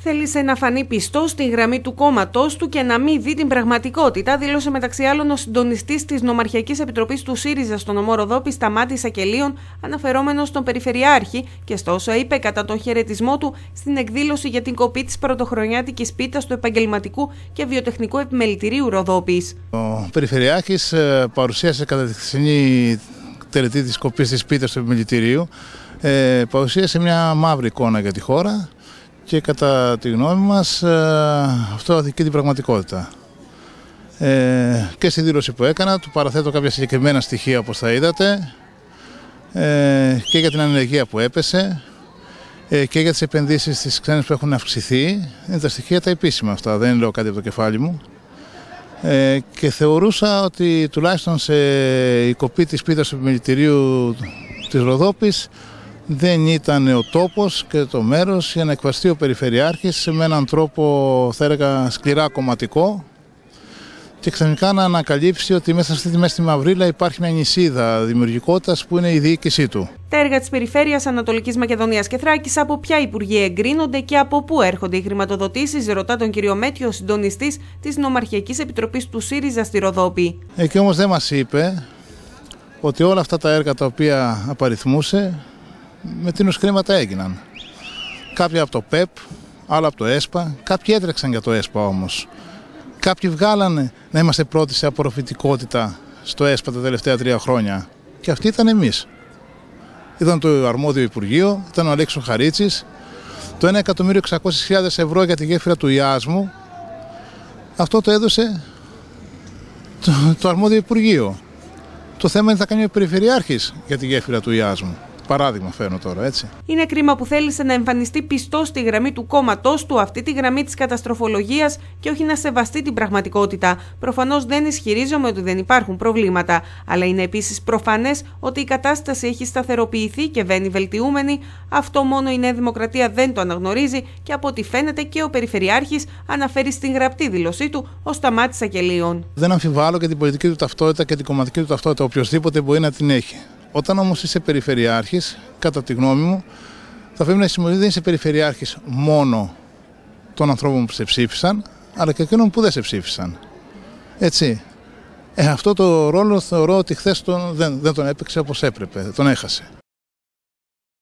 Θέλησε να φανεί πιστό στη γραμμή του κόμματός του και να μην δει την πραγματικότητα, δήλωσε μεταξύ άλλων ο συντονιστής της Νομαρχιακής Επιτροπής του ΣΥΡΙΖΑ στον νομό Ροδόπη, Σταμάτη Ακελίων, αναφερόμενος στον Περιφερειάρχη και στο όσο είπε κατά τον χαιρετισμό του στην εκδήλωση για την κοπή της πρωτοχρονιάτικης πίτας του επαγγελματικού και βιοτεχνικού επιμελητηρίου Ροδόπης. Ο Περιφερειάρχης ε, παρουσίασε κατά τη χθεσινή τελετή της κοπής της πίτας του επιμελητηρίου, ε, παρουσίασε μια μαύρη εικόνα για τη χώρα και κατά τη γνώμη μας ε, αυτό αδικεί την πραγματικότητα. Ε, και στη δήλωση που έκανα του παραθέτω κάποια συγκεκριμένα στοιχεία όπως θα είδατε ε, και για την ανεργία που έπεσε ε, και για τις επενδύσεις στις ξένες που έχουν αυξηθεί. Είναι τα στοιχεία τα επίσημα αυτά, δεν λέω κάτι από το κεφάλι μου. Ε, και θεωρούσα ότι τουλάχιστον σε η κοπή της πίτας του επιμελητηρίου της Ροδόπης δεν ήταν ο τόπος και το μέρος για να εκβαστεί ο Περιφερειάρχης με έναν τρόπο θα έλεγα σκληρά κομματικό και ξαφνικά να ανακαλύψει ότι μέσα στη μέση στη Μαυρίλα υπάρχει μια νησίδα δημιουργικότητας που είναι η διοίκησή του. Τα έργα της Περιφέρειας Ανατολικής Μακεδονίας και Θράκης από ποια Υπουργεία εγκρίνονται και από πού έρχονται οι χρηματοδοτήσεις, ρωτά τον κύριο Μέτιο, συντονιστής της Νομαρχιακής Επιτροπής του ΣΥΡΙΖΑ στη Ροδόπη. Εκεί όμως δεν μας είπε ότι όλα αυτά τα έργα τα οποία απαριθμούσε με τι χρήματα έγιναν. Κάποια από το ΠΕΠ, άλλα από το ΕΣΠΑ, κάποιοι έτρεξαν για το ΕΣΠΑ όμως. Κάποιοι βγάλανε να είμαστε πρώτοι σε απορροφητικότητα στο ΕΣΠΑ τα τελευταία τρία χρόνια. Και αυτοί ήταν εμείς. Ήταν το αρμόδιο Υπουργείο, ήταν ο Αλέξος Χαρίτσης, το 1.600.000 ευρώ για τη γέφυρα του Ιάσμου, αυτό το έδωσε το, το αρμόδιο Υπουργείο. Το θέμα είναι θα κάνει ο Περιφερειάρχης για τη γέφυρα του Ιάσμου. Παράδειγμα φέρνω τώρα, έτσι. Είναι κρίμα που θέλησε να εμφανιστεί πιστός στη γραμμή του κόμματός του, αυτή τη γραμμή της καταστροφολογίας και όχι να σεβαστεί την πραγματικότητα. Προφανώς δεν ισχυρίζομαι ότι δεν υπάρχουν προβλήματα, αλλά είναι επίσης προφανές ότι η κατάσταση έχει σταθεροποιηθεί και βαίνει βελτιούμενη. Αυτό μόνο η Νέα Δημοκρατία δεν το αναγνωρίζει και από ό,τι φαίνεται και ο Περιφερειάρχης αναφέρει στην γραπτή δήλωσή του ω σταμάτησα Αγγελίων. Δεν αμφιβάλλω και την πολιτική του ταυτότητα και την κομματική του ταυτότητα. Οποιοδήποτε μπορεί να την έχει. Όταν όμως είσαι περιφερειάρχης, κατά τη γνώμη μου, θα πρέπει να συμμετέχει δεν είσαι περιφερειάρχης μόνο των ανθρώπων που σε ψήφισαν, αλλά και εκείνων που δεν σε ψήφισαν. Έτσι. Ε, αυτό το ρόλο θεωρώ ότι χθες δεν, δεν τον έπαιξε όπως έπρεπε, τον έχασε.